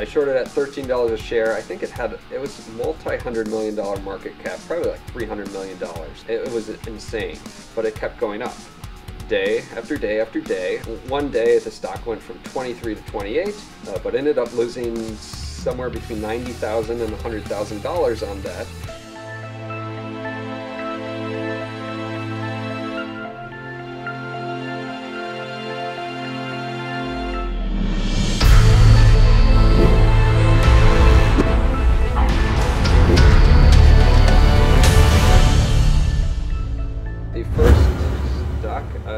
I shorted at thirteen dollars a share. I think it had it was multi-hundred million dollar market cap, probably like three hundred million dollars. It, was insane, but it kept going up, day after day after day. One day the stock went from 23 to 28, uh, but ended up losing somewhere between 90,000 and 100,000 dollars on that.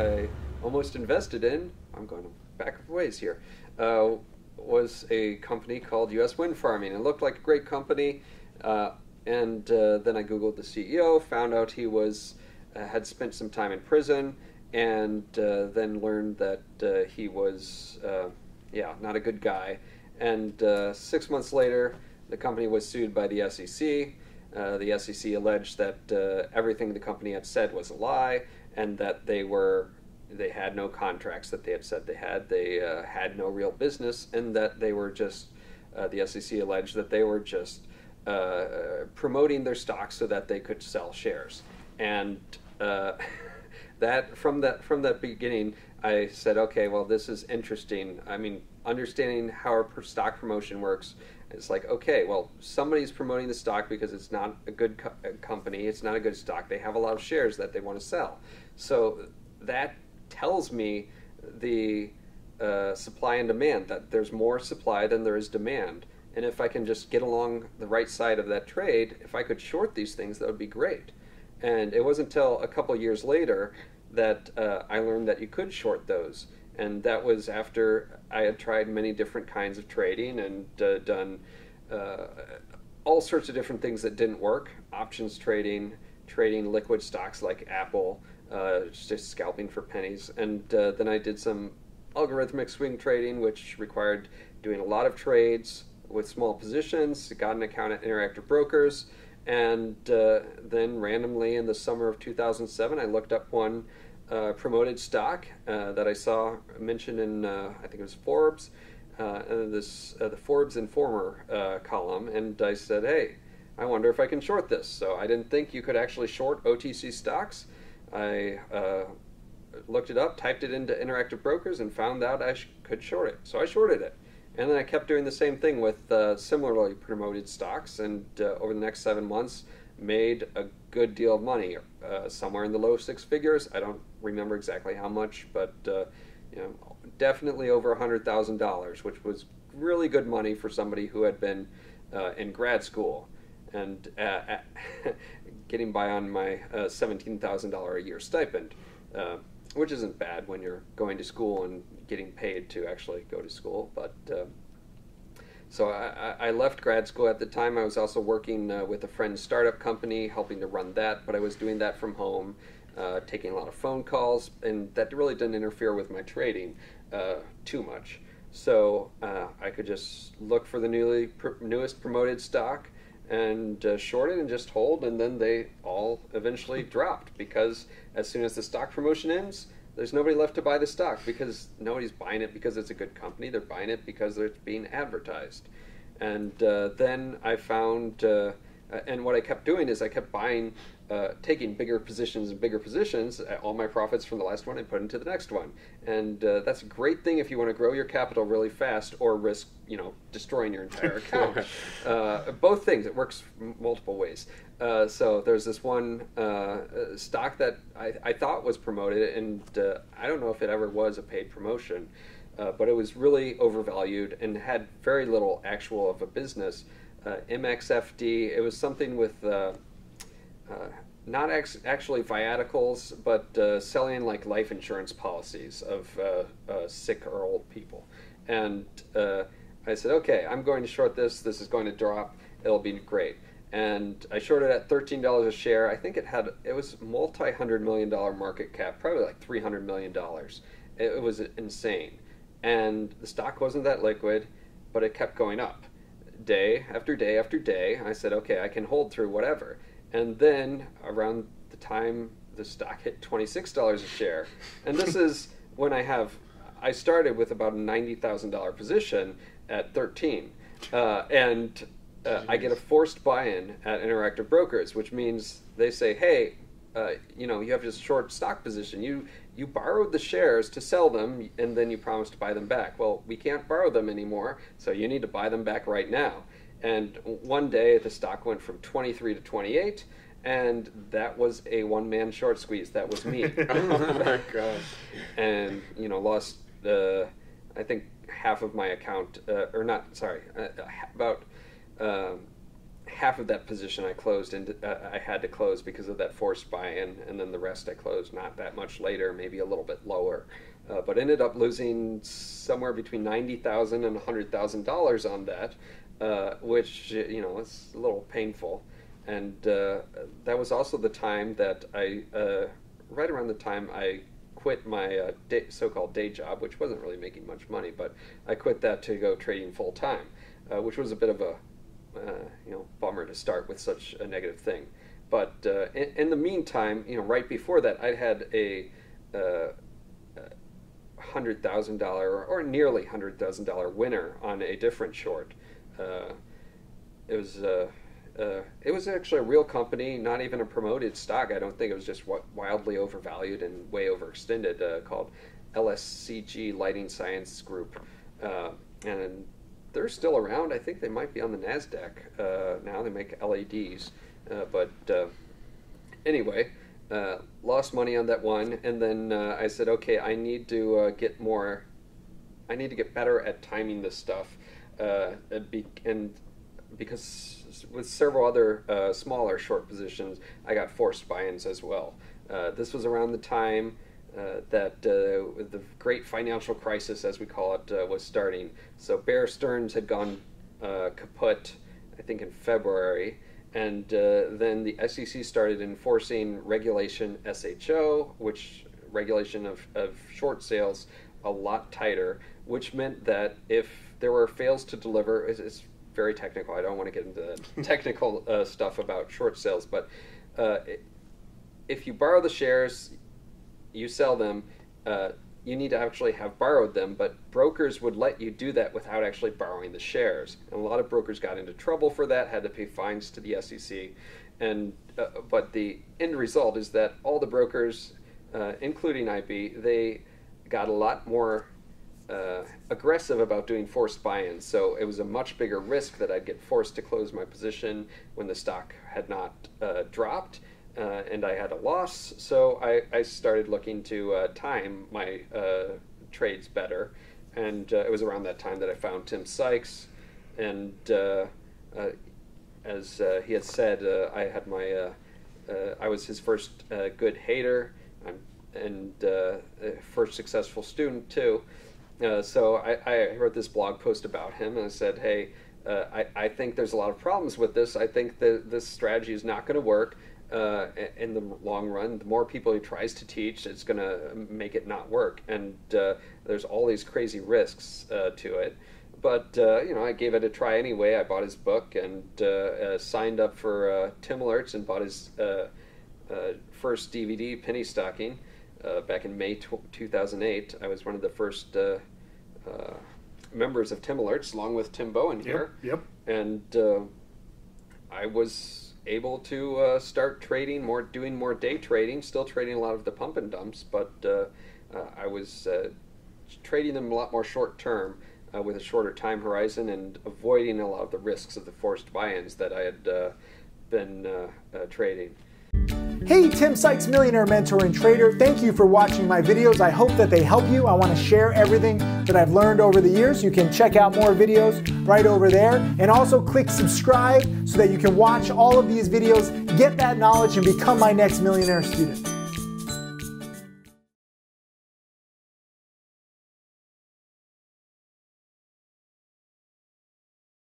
I almost invested in, I'm going back of ways here, uh, was a company called U.S. Wind Farming. It looked like a great company, uh, and uh, then I googled the CEO, found out he was uh, had spent some time in prison, and uh, then learned that uh, he was, yeah, not a good guy. And six months later, the company was sued by the SEC. The SEC alleged that everything the company had said was a lie, and that they were they had no contracts that they had said they had. They uh, had no real business, and that they were just uh, the SEC alleged that they were just uh, promoting their stocks so that they could sell shares. And uh, that from that from that beginning, I said, okay, well, this is interesting. I mean, understanding how per- stock promotion works. It's like, okay, well, somebody's promoting the stock because it's not a good co- uh, company, it's not a good stock. They have a lot of shares that they want to sell. So that tells me the uh, supply and demand, that there's more supply than there is demand. And if I can just get along the right side of that trade, if I could short these things, that would be great. And it wasn't until a couple years later that uh, I learned that you could short those. And that was after I had tried many different kinds of trading and uh, done uh, all sorts of different things that didn't work options trading, trading liquid stocks like Apple, uh, just scalping for pennies. And uh, then I did some algorithmic swing trading, which required doing a lot of trades with small positions, got an account at Interactive Brokers. And uh, then randomly in the summer of 2007, I looked up one uh, promoted stock uh, that I saw mentioned in, uh, I think it was Forbes, uh, and this uh, the Forbes Informer uh, column, and I said, hey, I wonder if I can short this. So I didn't think you could actually short OTC stocks. I uh, looked it up, typed it into Interactive Brokers, and found out I sh- could short it. So I shorted it. And then I kept doing the same thing with uh, similarly promoted stocks, and uh, over the next seven months, made a good deal of money, uh, somewhere in the low six figures. I don't remember exactly how much, but uh, you know, definitely over hundred thousand dollars, which was really good money for somebody who had been uh, in grad school and uh, getting by on my uh, seventeen thousand dollar a year stipend, uh, which isn't bad when you're going to school and getting paid to actually go to school. But so I, I left grad school at the time. I was also working uh, with a friend's startup company, helping to run that. But I was doing that from home, uh, taking a lot of phone calls, and that really didn't interfere with my trading uh, too much. So uh, I could just look for the newly pr- newest promoted stock and uh, short it and just hold, and then they all eventually dropped because as soon as the stock promotion ends, there's nobody left to buy the stock because nobody's buying it because it's a good company. They're buying it because it's being advertised. And uh, then I found, uh, and what I kept doing is I kept buying, uh, taking bigger positions and bigger positions, uh, all my profits from the last one and put into the next one. And uh, that's a great thing if you want to grow your capital really fast or risk, you know, destroying your entire account. uh, both things. It works m- multiple ways. Uh, so there's this one uh, stock that I, I thought was promoted, and uh, I don't know if it ever was a paid promotion, uh, but it was really overvalued and had very little actual of a business. Uh, MXFD, it was something with uh, uh, not ex- actually viaticals, but uh, selling like life insurance policies of uh, sick or old people. And I said, okay, I'm going to short this. This is going to drop. It'll be great and I shorted at thirteen dollars a share. I think it had it was multi hundred million dollar market cap, probably like three hundred million dollars. It, was insane, and the stock wasn't that liquid, but it kept going up, day after day after day. I said, okay, I can hold through whatever. And then around the time the stock hit twenty six dollars a share, and this is when I have I started with about a ninety thousand dollar position at thirteen uh, and uh, I get a forced buy-in at Interactive Brokers, which means they say, "Hey, uh, you know, you have this short stock position. You you borrowed the shares to sell them, and then you promised to buy them back. Well, we can't borrow them anymore, so you need to buy them back right now." And one day, the stock went from 23 to 28 and that was a one man short squeeze. That was me. oh my god! And you know, lost uh, I think half of my account, uh, or not. Sorry, uh, about um, half of that position I closed and uh, I had to close because of that forced buy-in, and then the rest I closed not that much later, maybe a little bit lower. Uh, but ended up losing somewhere between ninety thousand and hundred thousand dollars on that, uh, which you know is a little painful and uh, that was also the time that I, uh, right around the time I quit my uh, day, so-called day job, which wasn't really making much money, but I quit that to go trading full time, which was a bit of a, you know, bummer to start with such a negative thing. But uh, in, in, the meantime, you know, right before that, I had a hundred thousand dollar or nearly hundred thousand dollar winner on a different short. it was uh, it was actually a real company, not even a promoted stock. I don't think it was just wildly overvalued and way overextended. Uh, called LSCG Lighting Science Group, uh, and they're still around. I think they might be on the Nasdaq uh, now. They make LEDs, uh, but uh, anyway, lost money on that one, and then I said, okay, I need to get more. I need to get better at timing this stuff, and because with several other uh, smaller short positions, I got forced buy-ins as well. Uh, this was around the time uh, that uh, the great financial crisis, as we call it, uh, was starting. So Bear Stearns had gone uh, kaput, I think, in February. And then the SEC started enforcing regulation SHO, which regulation of, of short sales, a lot tighter, which meant that if there were fails to deliver, it's, it's very technical. I don't want to get into technical uh, stuff about short sales, but uh, if you borrow the shares, you sell them. Uh, you need to actually have borrowed them, but brokers would let you do that without actually borrowing the shares. And a lot of brokers got into trouble for that, had to pay fines to the SEC. And uh, but the end result is that all the brokers, uh, including IB, they got a lot more uh, aggressive about doing forced buy-ins. So it was a much bigger risk that I'd get forced to close my position when the stock had not uh, dropped, uh, and I had a loss. So I, I started looking to uh, time my uh, trades better, and uh, it was around that time that I found Tim Sykes, and as he had said, I had my I was his first good hater. and first successful student too. Uh, so I, I, wrote this blog post about him and I said, hey, uh, I, I, think there's a lot of problems with this. I think that this strategy is not going to work uh, in the long run. The more people he tries to teach, it's going to make it not work. And uh, there's all these crazy risks uh, to it. But uh, you know, I gave it a try anyway. I bought his book and signed up for Tim Alerts and bought his first DVD, Penny Stocking. Uh, back in May 2008. I was one of the first uh, uh, members of Tim Alerts, along with Tim Bohen here. Yep. yep. And uh, I was able to uh, start trading more, doing more day trading, still trading a lot of the pump and dumps, but I was trading them a lot more short term. Uh, with a shorter time horizon and avoiding a lot of the risks of the forced buy-ins that I had uh, been uh, trading. Hey, Tim Sykes, Millionaire Mentor and Trader. Thank you for watching my videos. I hope that they help you. I want to share everything that I've learned over the years. You can check out more videos right over there. And also click subscribe so that you can watch all of these videos, get that knowledge, and become my next millionaire student.